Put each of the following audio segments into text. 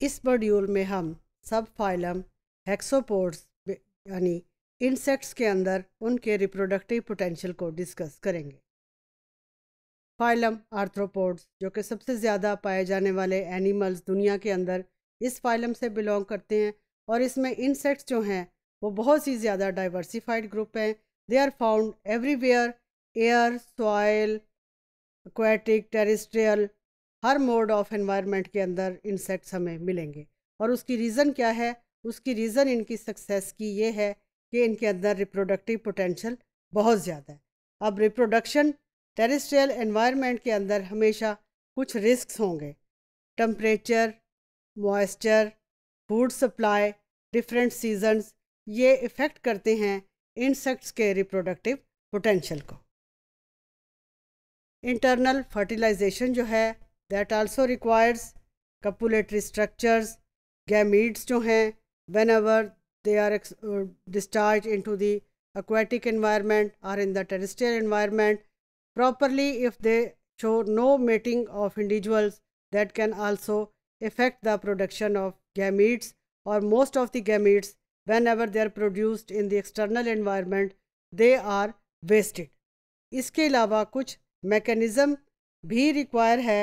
इस मॉड्यूल में हम सब फाइलम हेक्सोपोड्स यानी इंसेक्ट्स के अंदर उनके रिप्रोडक्टिव पोटेंशियल को डिस्कस करेंगे। फाइलम आर्थ्रोपोड्स जो कि सबसे ज़्यादा पाए जाने वाले एनिमल्स दुनिया के अंदर, इस फाइलम से बिलोंग करते हैं और इसमें इंसेक्ट्स जो हैं, वो बहुत ही ज़्यादा डाइवर्सिफाइड ग्रुप हैं। They are found everywhere air soil aquatic terrestrial her mode of environment के अंदर इंसेक्ट्स हमें मिलेंगे। और उसकी रीज़न क्या है? उसकी रीज़न इनकी सक्सेस की ये है कि इनके अंदर रिप्रोडक्टिव पोटेंशियल बहुत ज़्यादा है। अब रिप्रोडक्शन टेरिस्ट्रियल एनवायरनमेंट के अंदर हमेशा कुछ रिस्क होंगे। Temperature, moisture, food supply, different seasons, ये इफ़ेक्ट करते हैं इंसेक्ट्स के रिप्रोडक्टिव पोटेंशियल को। इंटरनल फर्टिलाइजेशन जो है that also requires copulatory structures gametes जो हैं whenever they are discharge into the aquatic environment or in the terrestrial environment properly if they show no mating of individuals that can also affect the production of gametes or most of the gametes whenever they are produced in the external environment they are wasted इसके अलावा कुछ mechanism भी require है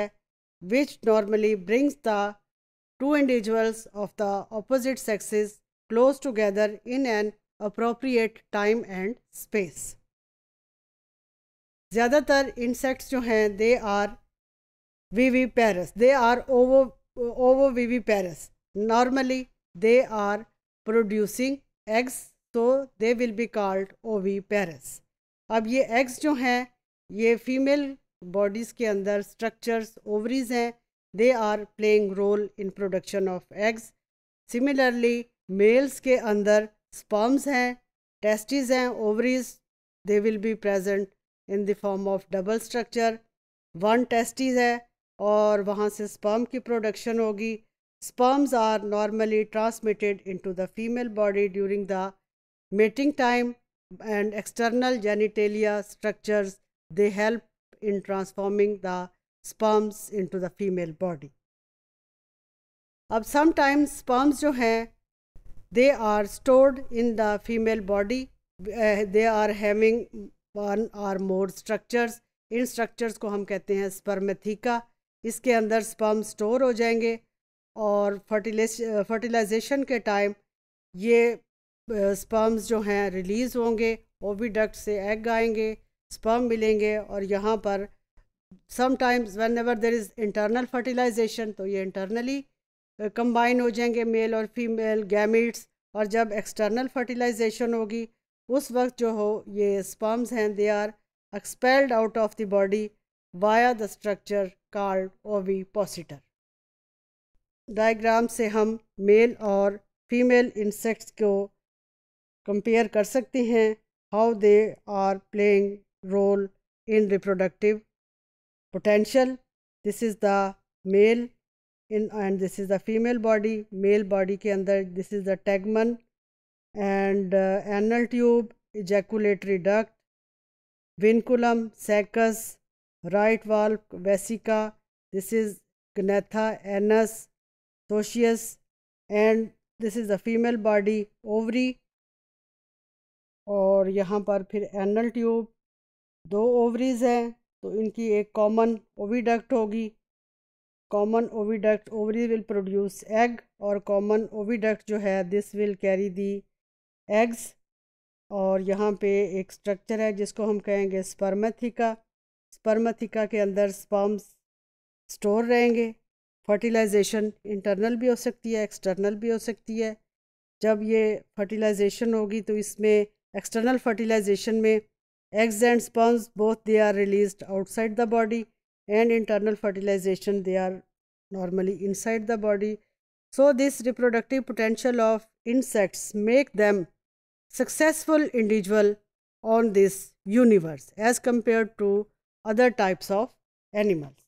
which normally brings the two individuals of the opposite sexes close together in an appropriate time and space. ज़्यादातर insects जो हैं they are viviparous they are ovo ovoviviparous normally they are producing eggs so they will be called oviparous अब ये eggs जो हैं ये female bodies के अंदर स्ट्रक्चर्स ओवरीज हैं. They are playing role in production of eggs similarly males के अंदर स्पम्स हैं टेस्टिस हैं ovaries they will be present in the form of double structure one testis है और वहाँ से स्पर्म की प्रोडक्शन होगी. Sperms are normally transmitted into the female body during the mating time and external genitalia structures they help in transforming the sperms into the female body. अब sometimes sperms जो हैं they are stored in the female body uh, they are having one or more structures in structures को हम कहते हैं spermatheca इसके अंदर sperm store हो जाएँगे और फर्टिलाइजेशन के टाइम ये स्पर्म्स जो हैं रिलीज़ होंगे ओविडक्ट से एग आएँगे स्पर्म मिलेंगे और यहाँ पर sometimes whenever there is internal fertilization तो ये इंटरनली कंबाइन हो जाएँगे मेल और फीमेल गैमिट्स और जब एक्सटर्नल फर्टिलाइजेशन होगी, उस वक्त जो हो, ये स्पर्म्स हैं they are expelled out of the body via the structure called ovipositor diagram से हम मेल और फीमेल इंसेक्ट्स को कंपेयर कर सकते हैं how they are playing role in reproductive potential. This is the male in and this is the female body. Male body के अंदर this is the tegmen and uh, anal tube, ejaculatory duct, vinculum, saccus, right valve, vesica. This is gnatha, anus, osseous and this is the female body, ovary और यहाँ पर फिर anal tube दो ovaries हैं तो इनकी एक कॉमन ओविडक्ट होगी। Common oviduct ovary will produce egg और कॉमन ओविडक्ट जो है this will carry the eggs और यहाँ पे एक स्ट्रक्चर है जिसको हम कहेंगे स्पर्मथिका स्पर्मथिका के अंदर स्पर्म्स स्टोर रहेंगे। फर्टिलाइजेशन इंटरनल भी हो सकती है एक्सटर्नल भी हो सकती है। जब ये फर्टिलाइजेशन होगी तो इसमें एक्सटर्नल फर्टिलाइजेशन में eggs and sperms both they are released outside the body and internal fertilization they are normally inside the body. So this reproductive potential of insects make them successful individual on this universe as compared to other types of animals